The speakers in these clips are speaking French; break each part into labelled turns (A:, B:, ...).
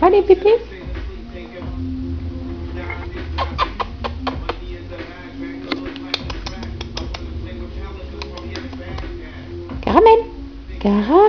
A: Va les bébés Caramel. Caramel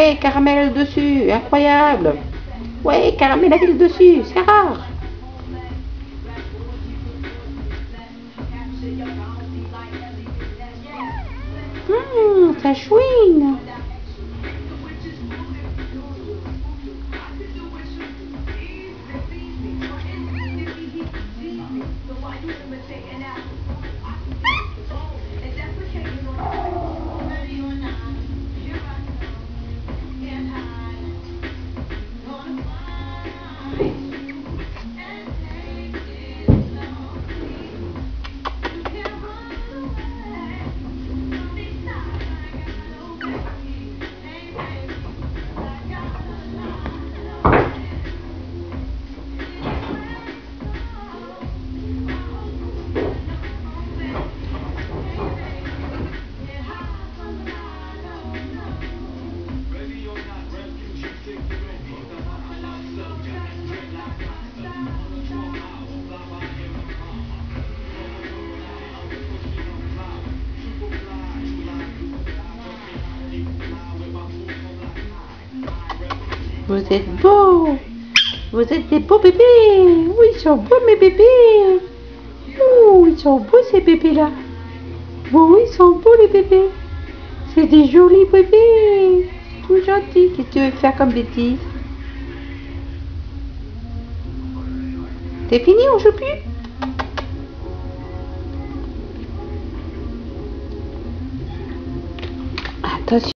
A: Ouais, caramel dessus, incroyable. Ouais, caramel avec le dessus, c'est rare. Hum, ça chouine. Vous êtes beaux. Vous êtes des beaux bébés. Oui, ils sont beaux mes bébés. Oh, ils sont beaux ces bébés-là. Oui, ils sont beaux les bébés. C'est des jolis bébés petit, qu'est-ce que tu veux faire comme bêtise C'est fini, on joue plus Attention.